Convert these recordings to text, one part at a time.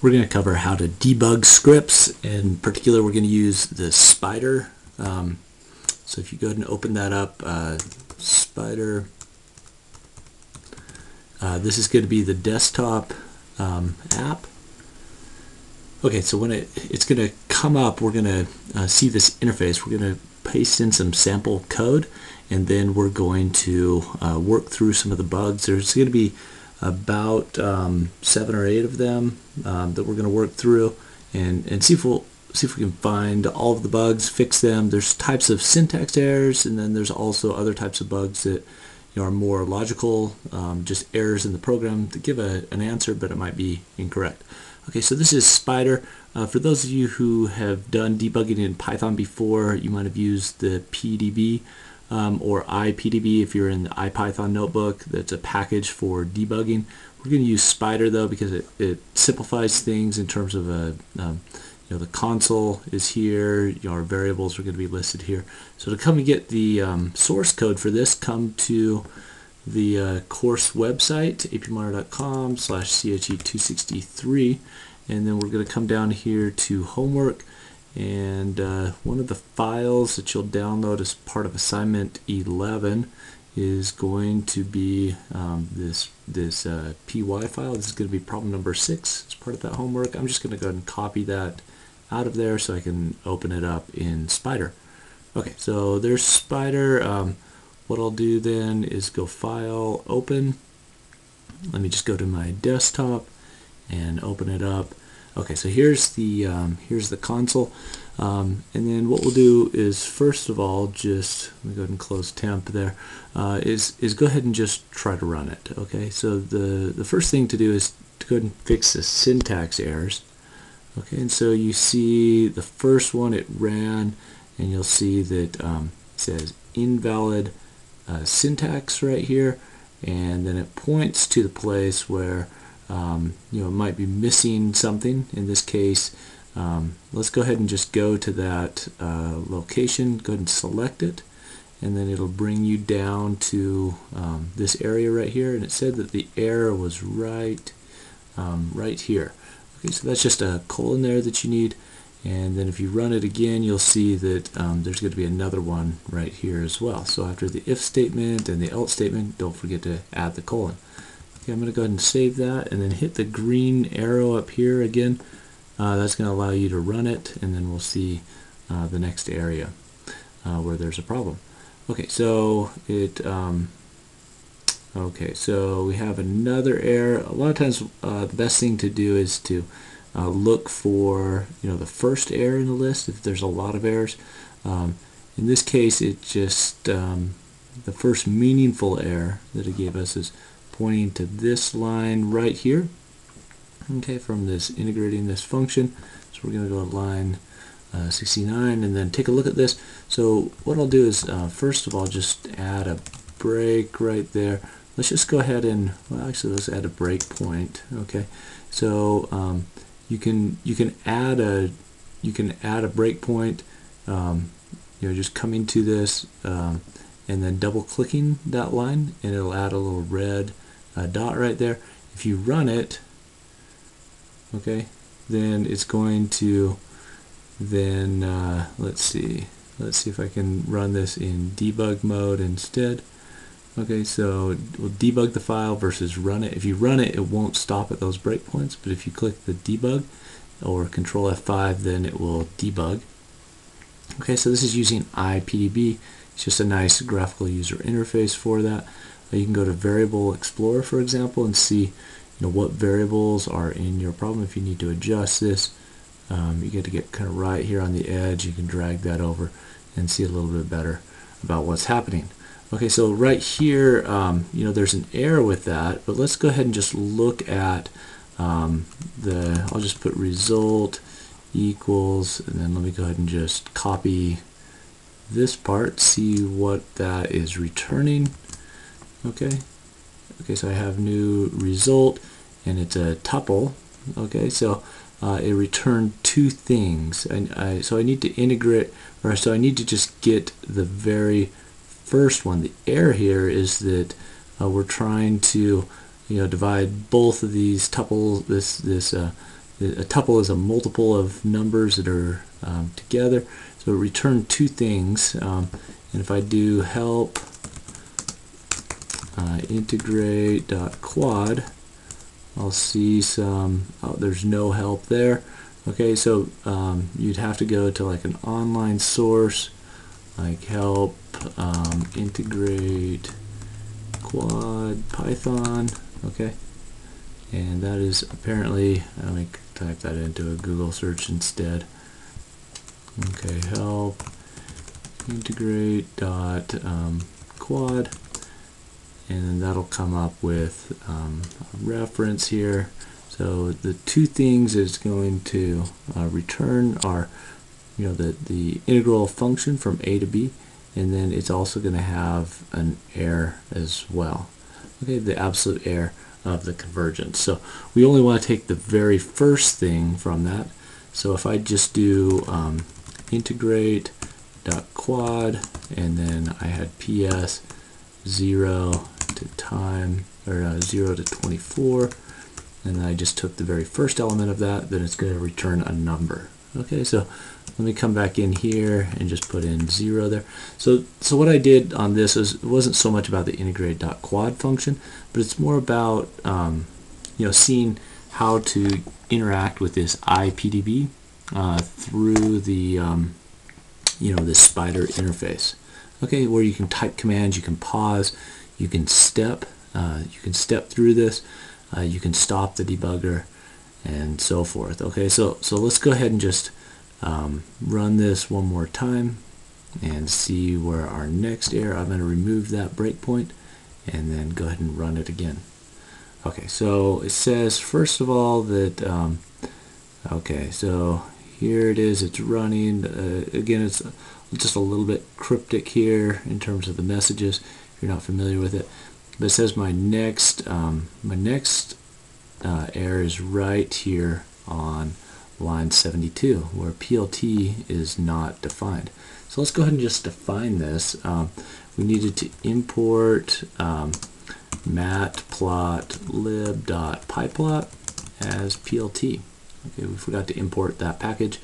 We're going to cover how to debug scripts. In particular, we're going to use the Spyder. Um, so if you go ahead and open that up, uh, Spyder. Uh, this is going to be the desktop um, app. Okay, so when it, it's going to come up, we're going to uh, see this interface. We're going to paste in some sample code, and then we're going to uh, work through some of the bugs. There's going to be about um, seven or eight of them um, that we're going to work through and, and see if we'll see if we can find all of the bugs, fix them. There's types of syntax errors, and then there's also other types of bugs that you know, are more logical, um, just errors in the program that give a, an answer, but it might be incorrect. Okay, so this is Spyder. Uh, for those of you who have done debugging in Python before, you might have used the PDB um, or IPDB if you're in the IPython notebook. That's a package for debugging. We're going to use Spyder though because it, it simplifies things in terms of a um, you know the console is here. Our variables are going to be listed here. So to come and get the um, source code for this, come to the uh, course website apmonitor.com slash che263 and then we're going to come down here to homework and uh, one of the files that you'll download as part of assignment 11 is going to be um, this this uh, py file. This is going to be problem number six. as part of that homework. I'm just going to go ahead and copy that out of there so I can open it up in Spyder. Okay, so there's Spyder. Um, what I'll do then is go File, Open. Let me just go to my desktop and open it up. Okay, so here's the um, here's the console, um, and then what we'll do is first of all just let me go ahead and close temp there. Uh, is is go ahead and just try to run it. Okay, so the the first thing to do is to go ahead and fix the syntax errors. Okay, and so you see the first one it ran, and you'll see that um, says invalid uh, syntax right here, and then it points to the place where um, you know, it might be missing something. In this case, um, let's go ahead and just go to that uh, location, go ahead and select it, and then it'll bring you down to um, this area right here, and it said that the error was right, um, right here. Okay, so that's just a colon there that you need, and then if you run it again, you'll see that um, there's going to be another one right here as well. So after the if statement and the else statement, don't forget to add the colon. Okay, I'm going to go ahead and save that and then hit the green arrow up here again. Uh, that's going to allow you to run it and then we'll see uh, the next area uh, where there's a problem. Okay, so it um, okay, so we have another error. A lot of times uh, the best thing to do is to uh, look for you know the first error in the list if there's a lot of errors. Um, in this case, it just um, the first meaningful error that it gave us is pointing to this line right here. Okay from this integrating this function. So we're going to go to line uh, 69 and then take a look at this. So what I'll do is uh, first of all just add a break right there. Let's just go ahead and well actually let's add a breakpoint okay? So um, you can you can add a you can add a breakpoint um, you know just coming to this um, and then double clicking that line and it'll add a little red a dot right there. If you run it, okay, then it's going to then uh, let's see let's see if I can run this in debug mode instead. Okay so we'll debug the file versus run it. If you run it it won't stop at those breakpoints but if you click the debug or control F5 then it will debug. Okay so this is using IPDB it's just a nice graphical user interface for that you can go to Variable Explorer, for example, and see you know what variables are in your problem. If you need to adjust this, um, you get to get kind of right here on the edge. You can drag that over and see a little bit better about what's happening. Okay, so right here, um, you know, there's an error with that, but let's go ahead and just look at um, the, I'll just put result equals, and then let me go ahead and just copy this part, see what that is returning okay okay so I have new result and it's a tuple okay so uh, it returned two things and I, so I need to integrate or so I need to just get the very first one the error here is that uh, we're trying to you know divide both of these tuples this this uh, a tuple is a multiple of numbers that are um, together. So return two things. Um, and if I do help uh, integrate quad, I'll see some, oh, there's no help there. Okay, so um, you'd have to go to like an online source, like help um, integrate quad Python, okay? And that is apparently, let me type that into a Google search instead. Okay, help integrate dot um, quad and then that'll come up with um, a reference here. So the two things it's going to uh, return are you know the, the integral function from a to b and then it's also going to have an error as well. Okay, the absolute error of the convergence. So we only want to take the very first thing from that. So if I just do um, integrate dot quad and then I had ps 0 to time or uh, 0 to 24 and I just took the very first element of that then it's going to return a number. Okay so let me come back in here and just put in 0 there. So so what I did on this is it wasn't so much about the integrate dot quad function but it's more about um, you know seeing how to interact with this IPDB uh, through the um, you know this Spyder interface. Okay where you can type commands you can pause you can step uh, you can step through this uh, you can stop the debugger and so forth okay? So so let's go ahead and just um, run this one more time and see where our next error I'm going to remove that breakpoint and then go ahead and run it again. Okay so it says first of all that um, okay so here it is it's running uh, again it's just a little bit cryptic here in terms of the messages if you're not familiar with it. But it says my next um, my next uh, error is right here on line 72 where PLT is not defined. So let's go ahead and just define this. Um, we needed to import um, matplotlib.pyplot as PLT. Okay, we forgot to import that package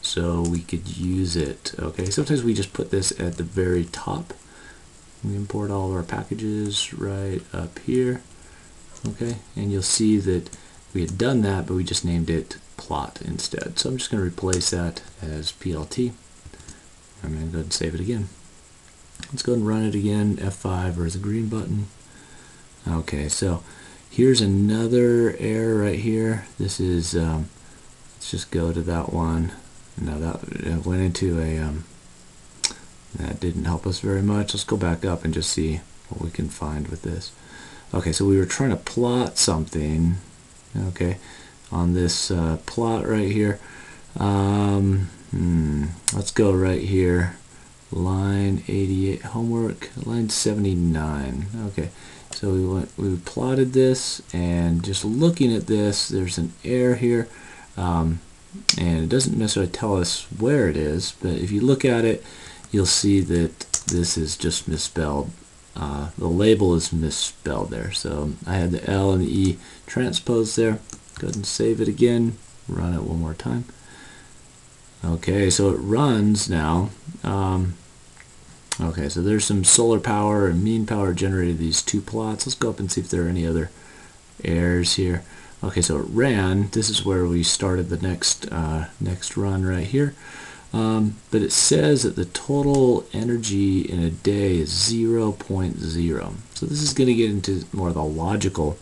so we could use it. Okay, sometimes we just put this at the very top we import all of our packages right up here. Okay, and you'll see that we had done that, but we just named it plot instead. So I'm just going to replace that as PLT. I'm going to go ahead and save it again. Let's go ahead and run it again. F5 or the green button. Okay, so here's another error right here. This is, um, let's just go to that one. Now that went into a um, that didn't help us very much. Let's go back up and just see what we can find with this. Okay, so we were trying to plot something, okay, on this uh, plot right here. Um, hmm, let's go right here. Line 88, homework, line 79. Okay, so we went, we plotted this, and just looking at this, there's an error here. Um, and it doesn't necessarily tell us where it is, but if you look at it, you'll see that this is just misspelled. Uh, the label is misspelled there. So I had the L and the E transposed there. Go ahead and save it again. Run it one more time. Okay, so it runs now. Um, okay, so there's some solar power and mean power generated these two plots. Let's go up and see if there are any other errors here. Okay, so it ran. This is where we started the next uh, next run right here. Um, but it says that the total energy in a day is 0.0. So this is going to get into more of the logical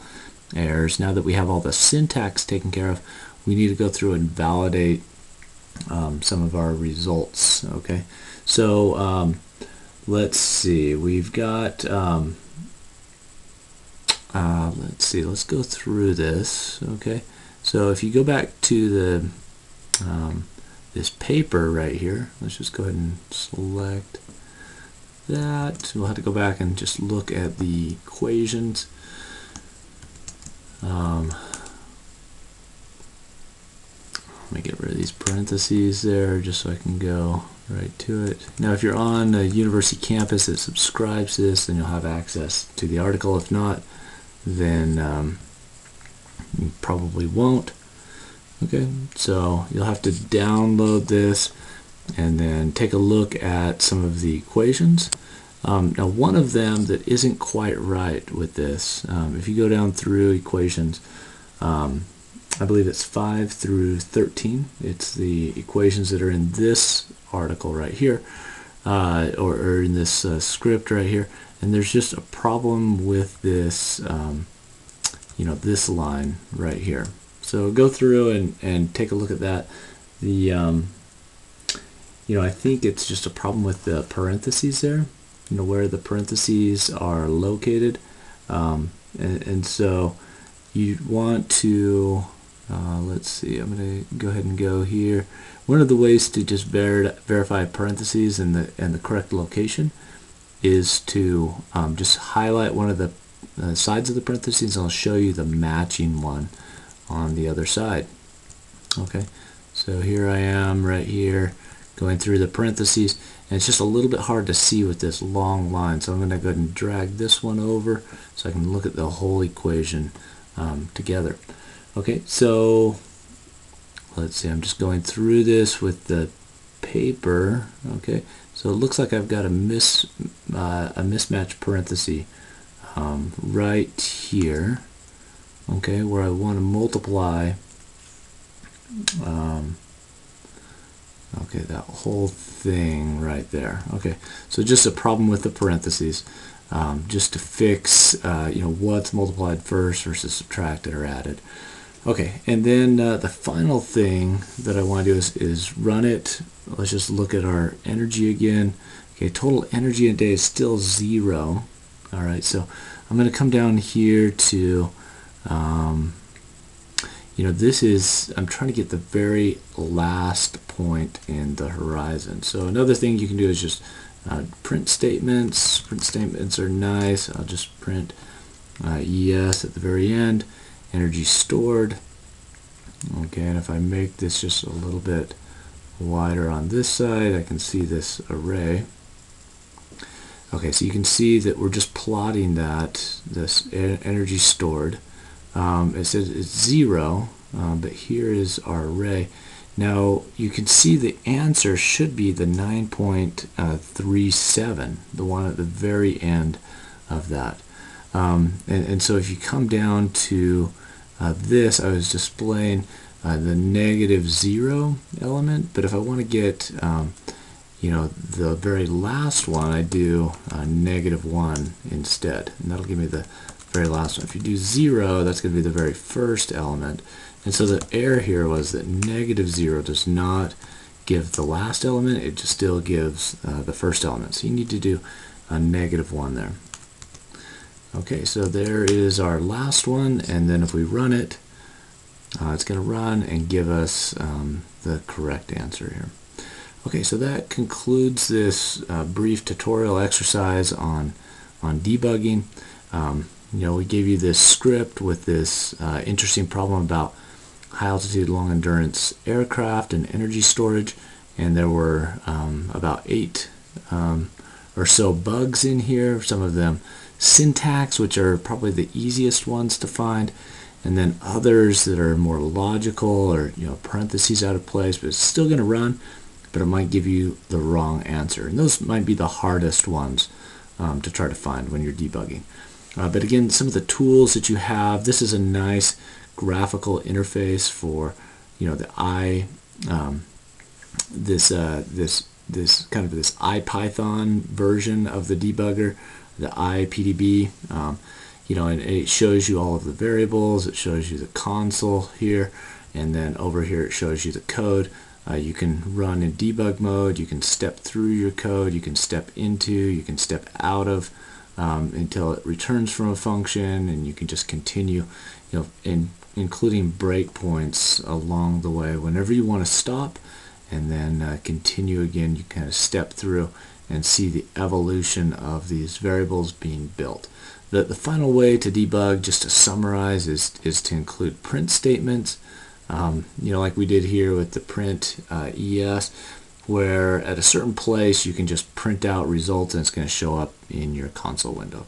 errors. Now that we have all the syntax taken care of, we need to go through and validate um, some of our results. Okay, so um, let's see. We've got. Um, uh, let's see. Let's go through this. Okay, so if you go back to the um, this paper right here. Let's just go ahead and select that. We'll have to go back and just look at the equations. Um, let me get rid of these parentheses there just so I can go right to it. Now if you're on a university campus that subscribes to this then you'll have access to the article. If not then um, you probably won't. Okay, so you'll have to download this and then take a look at some of the equations. Um, now one of them that isn't quite right with this, um, if you go down through equations, um, I believe it's 5 through 13. It's the equations that are in this article right here, uh, or, or, in this uh, script right here. And there's just a problem with this, um, you know, this line right here. So go through and, and take a look at that. The, um, you know, I think it's just a problem with the parentheses there, you know, where the parentheses are located. Um, and, and so you want to uh, let's see, I'm going to go ahead and go here. One of the ways to just ver verify parentheses and the, and the correct location is to um, just highlight one of the uh, sides of the parentheses and I'll show you the matching one on the other side. Okay, so here I am right here going through the parentheses and it's just a little bit hard to see with this long line so I'm going to go ahead and drag this one over so I can look at the whole equation um, together. Okay, so let's see, I'm just going through this with the paper. Okay, so it looks like I've got a mis uh, a mismatch parenthesis um, right here. Okay, where I want to multiply. Um, okay, that whole thing right there. Okay, so just a problem with the parentheses. Um, just to fix, uh, you know, what's multiplied first versus subtracted or added. Okay, and then uh, the final thing that I want to do is, is run it. Let's just look at our energy again. Okay, total energy in a day is still zero. All right, so I'm going to come down here to, um, you know, this is, I'm trying to get the very last point in the horizon. So another thing you can do is just uh, print statements. Print statements are nice. I'll just print uh, yes at the very end energy stored. Okay, and if I make this just a little bit wider on this side, I can see this array. Okay, so you can see that we're just plotting that, this energy stored. Um, it says it's zero, um, but here is our array. Now you can see the answer should be the 9.37, the one at the very end of that. Um, and, and, so if you come down to uh, this, I was displaying uh, the negative zero element, but if I want to get, um, you know, the very last one, I do uh, negative one instead, and that'll give me the very last one. If you do zero, that's going to be the very first element. And so the error here was that negative zero does not give the last element, it just still gives uh, the first element. So you need to do a negative one there. Okay, so there is our last one, and then if we run it, uh, it's going to run and give us um, the correct answer here. Okay, so that concludes this uh, brief tutorial exercise on, on debugging. Um, you know, we gave you this script with this uh, interesting problem about high altitude long endurance aircraft and energy storage, and there were um, about eight um, or so bugs in here, some of them syntax, which are probably the easiest ones to find, and then others that are more logical or you know parentheses out of place, but it's still going to run, but it might give you the wrong answer. And those might be the hardest ones um, to try to find when you're debugging. Uh, but again, some of the tools that you have, this is a nice graphical interface for you know the i um, this uh, this this kind of this IPython version of the debugger the IPDB. Um, you know, and it shows you all of the variables. It shows you the console here, and then over here it shows you the code. Uh, you can run in debug mode. You can step through your code. You can step into. You can step out of um, until it returns from a function, and you can just continue. You know, in, including breakpoints along the way. Whenever you want to stop, and then uh, continue again, you kind of step through and see the evolution of these variables being built. The, the final way to debug, just to summarize, is, is to include print statements, um, you know, like we did here with the print uh, ES, where at a certain place you can just print out results and it's going to show up in your console window.